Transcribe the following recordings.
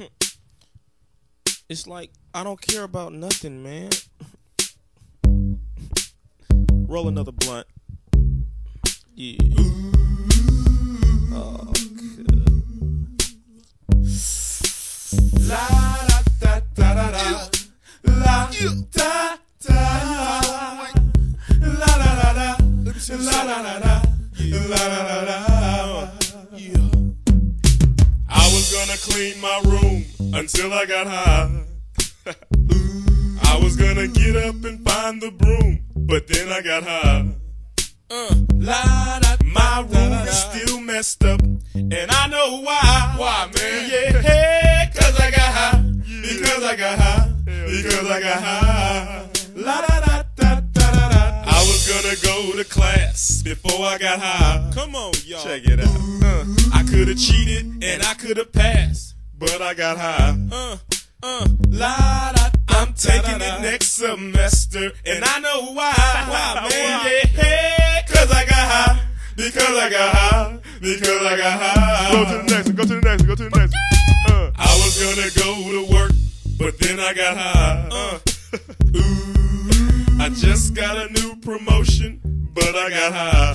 It's like I don't care about nothing, man. Roll another blunt. Yeah. Oh. La da da da da. La da da. La da da da. La da da da. La da da da. Gonna clean my room until I got high. I was gonna get up and find the broom, but then I got high. Uh, La da, my room is still messed up, and I know why. Why, man? Yeah, hey, cause I got high. Because I got high. Because I got high. La da da da da da. I was gonna go to class before I got high. come on, y'all. Check it out. Uh, could have cheated and I could have passed, but I got high. Uh, uh. La da. I'm taking it next semester, and I know why. Why, man? Yeah, cause I got high. Because I got high. Because I got high. Go to the next one. Go to the next one. Go to the next one. Uh, I was gonna go to work, but then I got high. Uh, ooh, I just got a new promotion, but I got high.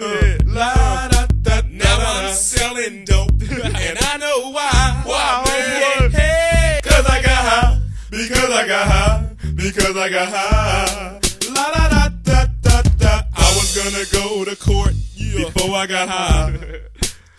Uh, la, da, da, now I'm selling dope, and I know why. Why, man? Hey, cause I got high. Because I got high. Because I got high. La da da da da da. I was gonna go to court before I got high.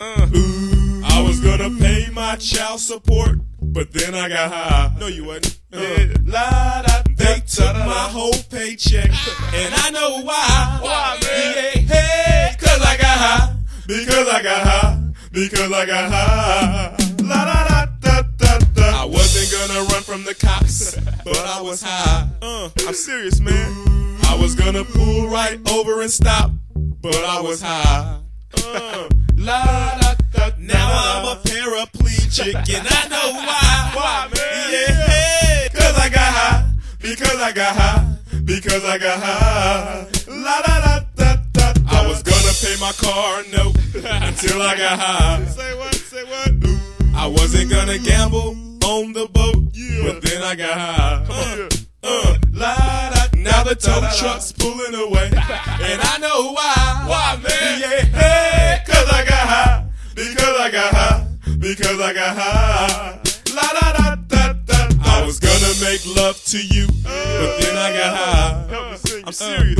Ooh, I was gonna pay my child support, but then I got high. No, you wasn't. Yeah. La, da, they took my whole paycheck, and I know why. Why, man? Yeah, hey, cause I got high. Because I got high. Because I got high. La da da da da da. I wasn't gonna run from the cops, but I was high. Uh, I'm serious, man. I was gonna pull right over and stop, but I was high. Uh, la, da, da, now I'm a paraplegic and I know why. I got high. Because I got high. La da da da da. da. I was gonna pay my car note until I got high. say what? Say what? I wasn't gonna gamble on the boat, yeah. but then I got high. Uh, uh, la, da, now the tow truck's pulling away, and I know why. Why, man? Yeah, hey, cause I got high. Because I got high. Because I got high. Make love to you, but then I got high. Help me sing. I'm serious.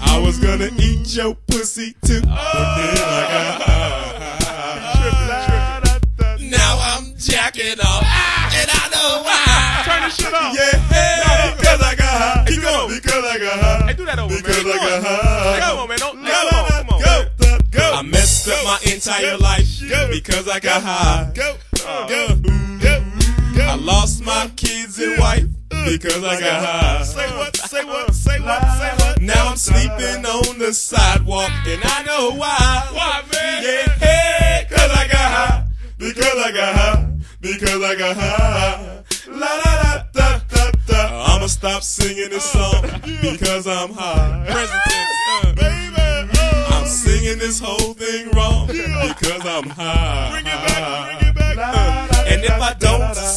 I was gonna eat your pussy too, but then I got high. Now I'm jacking off, and I know why. Turn this shit off. Yeah, because I got high. Keep going. Because I got high. Hey, do that over, Because man. I got high. Come on, man. Don't, Go, come on, come on. go, go. I messed up my entire life because I got high. Go. Because I got high. Say what? Say what? Say what? Say what? Now I'm sleeping on the sidewalk and I know why. Why, man? Yeah, hey, cause I got high. Because I got high. Because I got high. La da da da da da. I'ma stop singing this song because I'm high. Present tense, uh. Baby. Oh. I'm singing this whole thing wrong because I'm high. Bring it back.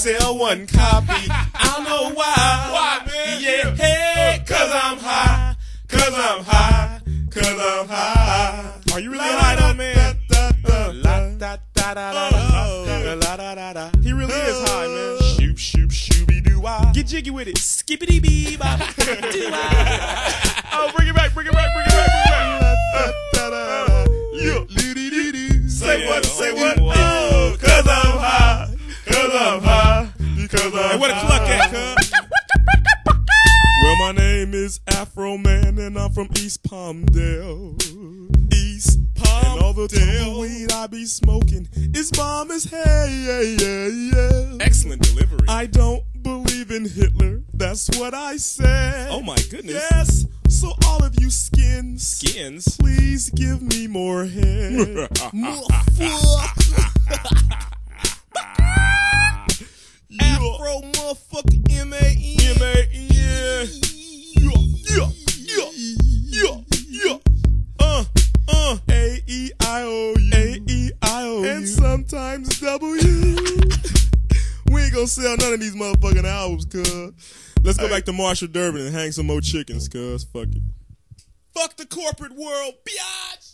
Sell one copy, I'll know why. Why, man? Yeah, hey, oh. cause I'm high. Cause I'm high. Cause I'm high. Are you really high though, man? Da, da, La da, da da da da da. Oh, oh, La da da da. He really is high, man. Shoop, shoop, shooby doo wah. Get jiggy with it. Skippity bee bop. Oh, bring it back. Bring it back. Bring it back. Bring it back. Yeah. Say what, say what? From East Palmdale. East Palmdale. And all the tumbleweed I be smoking is bomb as hey, yeah, yeah, yeah. Excellent delivery. I don't believe in Hitler. That's what I said. Oh my goodness. Yes. So all of you skins, Skins. please give me more head. Afro sell none of these motherfucking albums, cuz. Let's go back to Marshall Durbin and hang some more chickens, cuz. Fuck it. Fuck the corporate world, biatch!